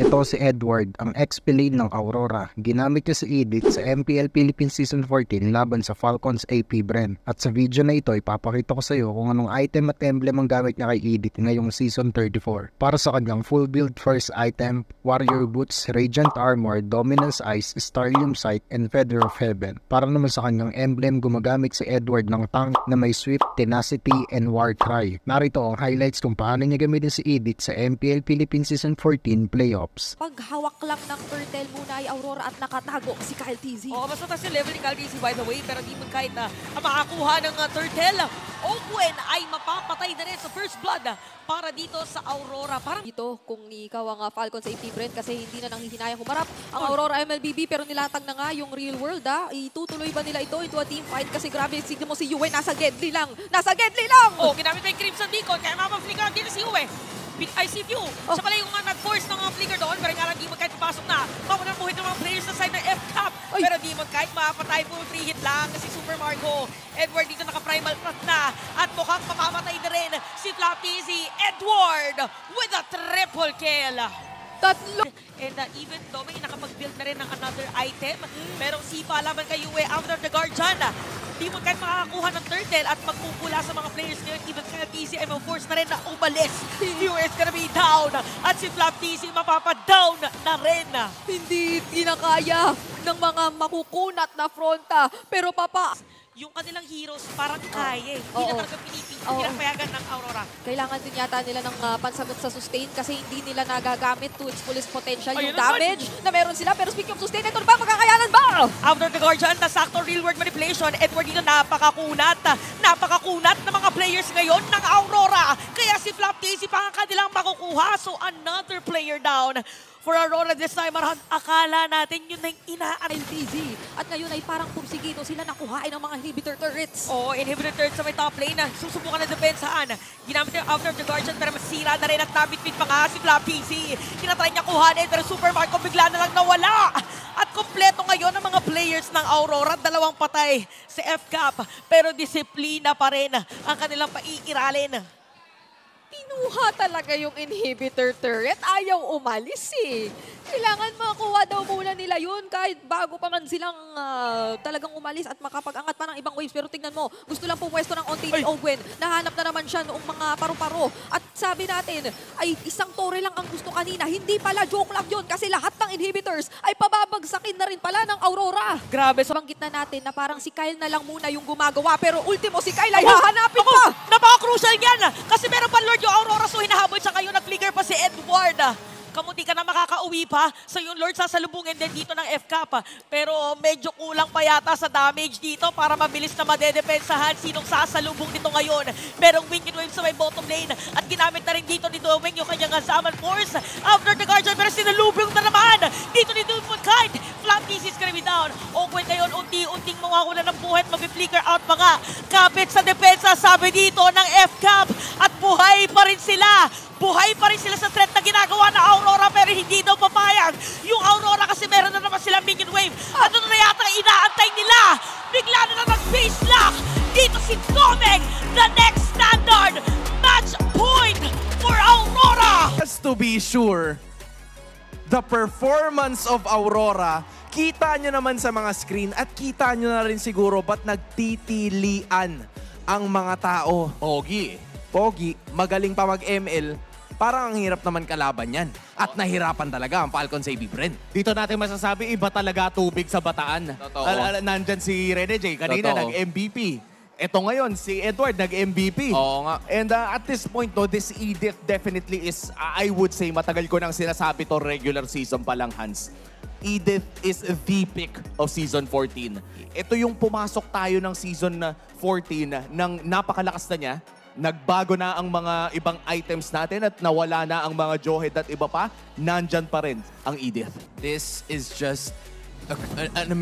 Ito si Edward, ang XP lane ng Aurora. Ginamit niya si Edith sa MPL Philippines Season 14 laban sa Falcons AP Bren. At sa video na ito, ipapakita ko sa iyo kung anong item at emblem ang gamit niya kay Edith ngayong Season 34. Para sa kanyang full build first item, Warrior Boots, Radiant Armor, Dominance Ice, Starlium Sight, and Feather of Heaven. Para naman sa kanyang emblem, gumagamit si Edward ng tank na may Swift, Tenacity, and War Cry. Narito ang highlights kung paano niya gamitin si Edith sa MPL Philippines Season 14 playoffs. Paghawak lang ng turtle muna ay Aurora at nakatago si Kyle TZ. Oo, mas mataas yung level ni Calrici by the way, pero di mo kahit na uh, makakuha ng uh, turtle. Ogwen ay mapapatay na rin sa first blood ah, para dito sa Aurora. Parang Dito, kung ni ikaw ang uh, Falcon sa AP Brand kasi hindi na nanghihinayang humarap ang Aurora MLBB pero nilatag na nga yung real world ah. Itutuloy ba nila ito into a team fight kasi grabe, signan mo si Yue nasa Gedli lang. Nasa Gedli lang! Oh, ginamit pa yung Crimson Beacon, kaya mapapflicker dito si Uwe. ICQ. Oh. Siya pala yung uh, nag-force ng uh, flicker doon, pero nga lang di mo kahit pasok na. Mawalan buhay ng mga players sa side ng F-Cup. Pero mo kahit mapatay, full free hit lang si Super Marco. Edward dito naka-primal prat na. At mukhang mamamatay na rin si Flapizzi. Edward with a triple kill. Tatlo! And uh, even though may nakapag-build na rin ng another item, merong sipa laban kay Uwe after the guard dyan. Di mo kahit makakakuha ng turtle at magpupula sa mga players ngayon. Even kaya TC ay force na rin na umalis. Is gonna be down. At si Flap TC mapapadown na rin. Hindi kinakaya ng mga makukunat na fronta. Pero papa, Yung kanilang heroes parang kaya eh. Hindi Oo. na talaga pinipin, Oo. pinapayagan ng Aurora. kailangan din yata nila ng uh, pansagot sa sustain kasi hindi nila nagagamit to its fullest potential Ayun yung naman. damage na meron sila. Pero speaking of sustain, ito na ba? Magkakayanan ba? After the Guardian, na sakto real world manipulation, Edward dito napakakunat. Napakakunat na mga players ngayon ng Aurora. Kaya si Flap Daisy pa ang kanilang makukuha. So another player down for Aurora this time around. Akala natin yun na inaan. LTZ. At ngayon ay parang pumsigito sila nakuhain ng mga inhibitor turrets. Oo, oh, inhibitor third sa may top lane. Susubukan na depensahan. Ginamit yung after the Guardian pero masira na rin at nabitbit pa nga si Flap Daisy. Tinatry niya kuhanin pero Super Marco bigla na lang nawala. At kompleto ngayon ang mga players ng Aurora. Dalawang patay sa F-Cup. Pero disiplina pa rin ang kanilang paiiralin. Pinuha talaga yung inhibitor turret. Ayaw umalis eh. Kailangan makuha daw muna nila yun kahit bago pa man silang ah, talagang umalis at makapag-angat pa ng ibang waves. Pero tingnan mo, gusto lang pumwesto ng onti ni! Owen. Nahanap na naman siya noong mga paru-paro. At sabi natin, ay isang tore lang ang gusto kanina. Hindi pala, joke lang yun kasi lahat ng inhibitors ay pababagsakin na rin pala ng Aurora. Grabe. So, banggit na natin na parang si Kyle na lang muna yung gumagawa. Pero ultimo si Kyle ay Ako! hahanapin Ako! pa. Napaka-crucial yan! Kasi meron pa Lord yung Aurora so hinahabol siya kayo. Nag-flicker pa si Edward. Kamuti ka na makakauwi pa. So yung Lord sasalubungin din dito ng F-Cup. Pero medyo kulang pa yata sa damage dito para mabilis na madedepensahan sinong sasalubong nito ngayon. Merong Winged Wave sa may bottom lane. At ginamit na rin dito ni Dwayne yung kanyang Azaman Force. After the Guardian, pero sinalubong na naman. Dito ni Doomwood Kite. Flat gonna be down. Oakwood ngayon, unti-unting mawawala ng buhay at mag-flicker out pa. Kapit sa depensa, sabi dito ng F-Cup. At buhay rin sila. Buhay pa rin sila sa threat na ginagawa ng Aurora pero hindi daw papayag. Yung Aurora kasi meron na naman silang minion wave. Ano na yata inaantay nila? Bigla na lang nag-base lock. Dito si Domeng, the next standard. Match point for Aurora. Just to be sure, the performance of Aurora, kita nyo naman sa mga screen at kita nyo na rin siguro ba't nagtitilian ang mga tao. Pogi. Pogi, magaling pa mag-ML, parang ang hirap naman kalaban yan. At nahirapan talaga ang Falcon sa Bren. Dito natin masasabi, iba talaga tubig sa bataan. Totoo. Al- al- nandyan si Rene J, kanina Totoo. nag-MVP. Ito ngayon, si Edward nag-MVP. Oo nga. And uh, at this point, no, this Edith definitely is, uh, I would say, matagal ko nang sinasabi to regular season pa lang, Hans. Edith is the pick of season 14. Ito yung pumasok tayo ng season uh, 14 ng napakalakas na niya. Nagbago na ang mga ibang items natin at nawala na ang mga Johead at iba pa. Nandyan pa rin ang Edith. This is just a- an